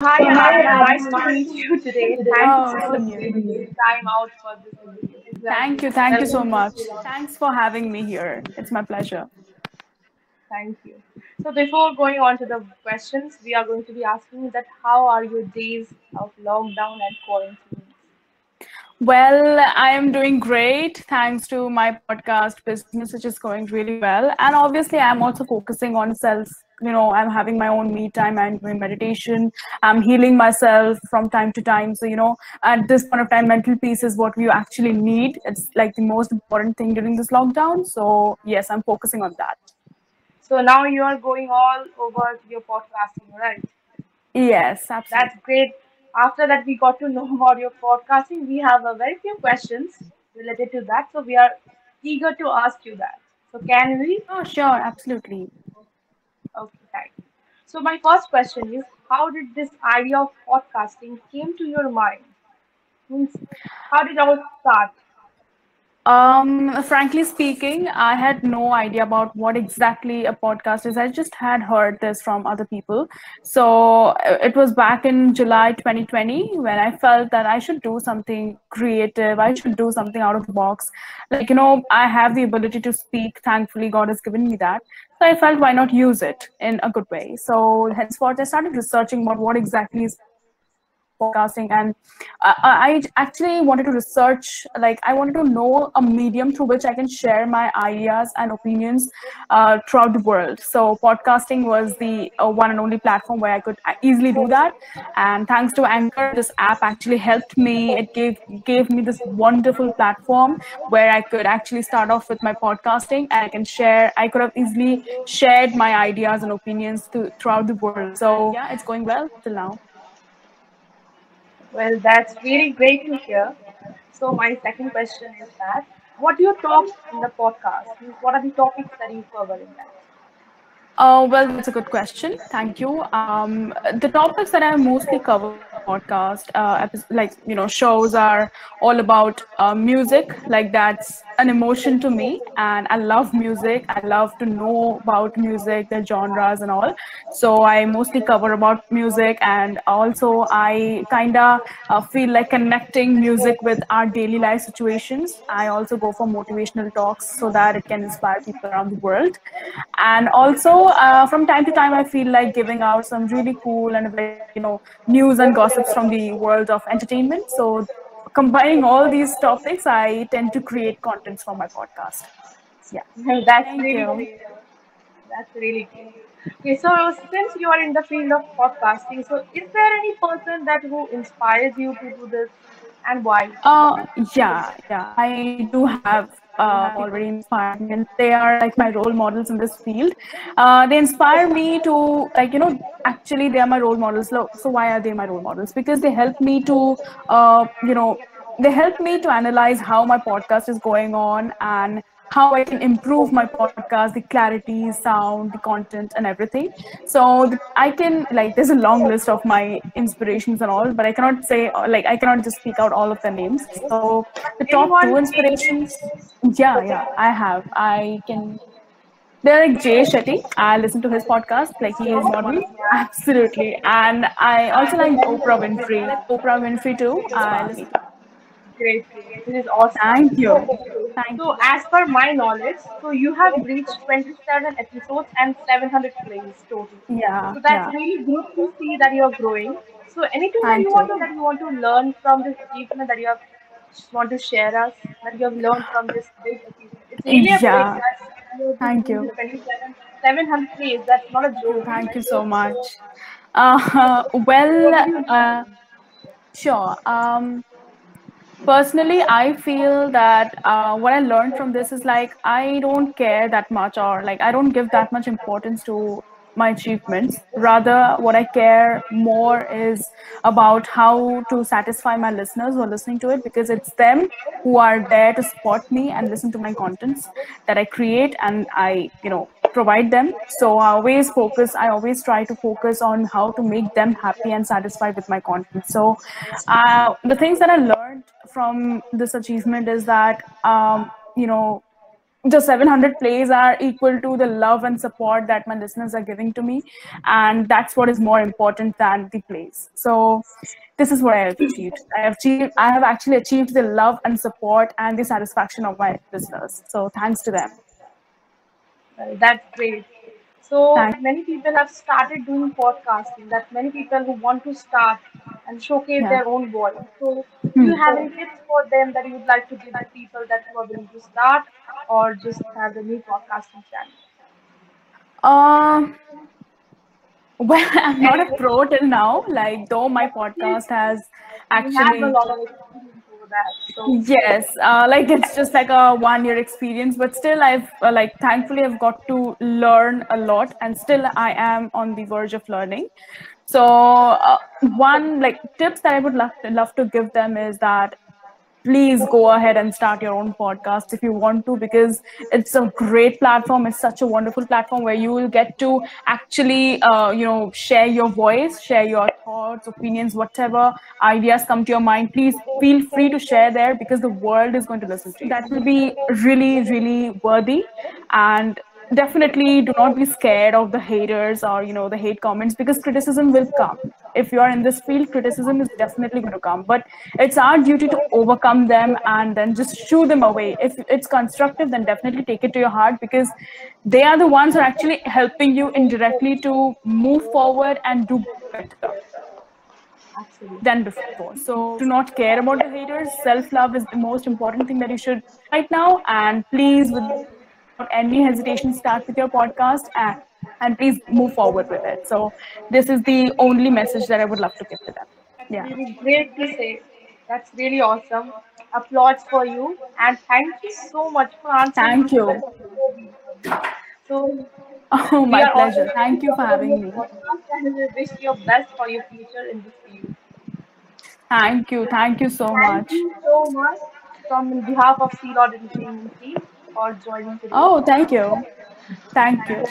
Hi, Anaya. Nice to meet you today. Thank Oh, you for taking time out for this interview. Thank you. Thank you so much. Thanks for having me here. It's my pleasure. Thank you. So before going on to the questions, we are going to be asking that how are your days of lockdown and quarantine? Well, I am doing great thanks to my podcast business, which is going really well. And obviously, I'm also focusing on self. You know, I'm having my own me time. I'm doing meditation. I'm healing myself from time to time. So, you know, at this point of time, mental peace is what we actually need. It's like the most important thing during this lockdown. So, yes, I'm focusing on that. So now you are going all over your podcasting, right? Yes, absolutely. That's great. After that, we got to know about your podcasting. We have a very few questions related to that. So we are eager to ask you that. So can we? Oh, sure, absolutely. So my first question is, how did this idea of podcasting came to your mind? How did it all start? Um, frankly speaking, I had no idea about what exactly a podcast is. I just had heard this from other people. So uh, it was back in July 2020 when I felt that I should do something creative. I should do something out of the box. Like, you know, I have the ability to speak. Thankfully, God has given me that. So I felt why not use it in a good way. So henceforth, I started researching about what exactly is podcasting and uh, i actually wanted to research like i wanted to know a medium through which i can share my ideas and opinions uh, throughout the world. So podcasting was the uh, one and only platform where i could easily do that. And thanks to anchor this app actually helped me. It gave gave me this wonderful platform where i could actually start off with my podcasting and i can share i could have easily shared my ideas and opinions to, throughout the world. So yeah it's going well till now Well, that's really great to hear. So my second question is that, what do you talk in the podcast? What are the topics that you cover in that? Uh, well, that's a good question. Thank you. Um, the topics that I mostly cover in the podcast, uh, like you know, shows are all about uh, music. Like that's an emotion to me, and I love music. I love to know about music, the genres, and all. So I mostly cover about music, and also I kinda uh, feel like connecting music with our daily life situations. I also go for motivational talks so that it can inspire people around the world, and also uh, from time to time, I feel like giving out some really cool and you know news and gossips from the world of entertainment. So combining all these topics, I tend to create contents for my podcast. Yeah. That's Thank really you. great. That's really great. Okay, so since you are in the field of podcasting, so is there any person that who inspires you to do this, and why? Uh, yeah, yeah. I do have uh, already inspired me, and they are like my role models in this field. Uh, they inspire me to like you know actually they are my role models. So, so why are they my role models? Because they help me to uh, you know they help me to analyze how my podcast is going on and how I can improve my podcast, the clarity, sound, the content, and everything. So I can like there's a long list of my inspirations and all, but I cannot say uh, like I cannot just speak out all of the names. So the top Anyone two inspirations, yeah, yeah, I have. I can. They're like Jay Shetty. I listen to his podcast, like he is model. Absolutely. And I also like Oprah Winfrey. Oprah Winfrey too. I listen. Great. This is awesome. Thank you. So, Thank so you. as per my knowledge, so you have reached 27 episodes and 700 plays total. Yeah, So that's yeah. really good to see that you're growing. So anything that Thank you want to that you want to learn from this achievement that you have want to share us that you have learned from this big achievement. It's really a great Yeah. that Thank you. 27 700 plays. That's not a joke. Thank you so much. Uh, well, uh, sure. Um, personally i feel that uh, what i learned from this is like i don't care that much or like i don't give that much importance to my achievements. Rather what i care more is about how to satisfy my listeners who are listening to it because it's them who are there to support me and listen to my contents that i create and i you know provide them. So i always focus i always try to focus on how to make them happy and satisfied with my content. So uh, the things that i learned from this achievement is that um, you know the 700 plays are equal to the love and support that my listeners are giving to me and that's what is more important than the plays. So this is what i have achieved. I have achieved i have actually achieved the love and support and the satisfaction of my listeners. So thanks to them Well, that's great. So Thank- many people have started doing podcasting. That many people who want to start and showcase Yeah. their own voice. So, do you have any tips for them that you would like to give the people that who are willing to start or just have a new podcasting channel? Um, well, I'm not a pro till now. Like, though my podcast has actually that. So, yes uh, like it's just like a one year experience but still i've uh, like thankfully i've got to learn a lot and still i am on the verge of learning so uh, one like tips that i would love to, love to give them is that please go ahead and start your own podcast if you want to because it's a great platform. It's such a wonderful platform where you will get to actually uh, you know share your voice share your thoughts opinions whatever ideas come to your mind. Please feel free to share there because the world is going to listen to you. That will be really really worthy. And definitely do not be scared of the haters or you know the hate comments because criticism will come if you are in this field criticism is definitely going to come but it's our duty to overcome them and then just shoo them away if it's constructive then definitely take it to your heart because they are the ones who are actually helping you indirectly to move forward and do better than before. So do not care about the haters. Self love is the most important thing that you should right now. And please, without any hesitation, start with your podcast and and please move forward with it. So this is the only message that I would love to give to them. Yeah. Really great to say. That's really awesome. Applause for you and thank you so much for answering. Thank you. So Oh, my pleasure. Thank you for having me. and we wish you best for your future in this field. Thank you. Thank you so Thank much. you so much from behalf of Sea Lord Entertainment team for joining today. Oh, thank you. Thank you.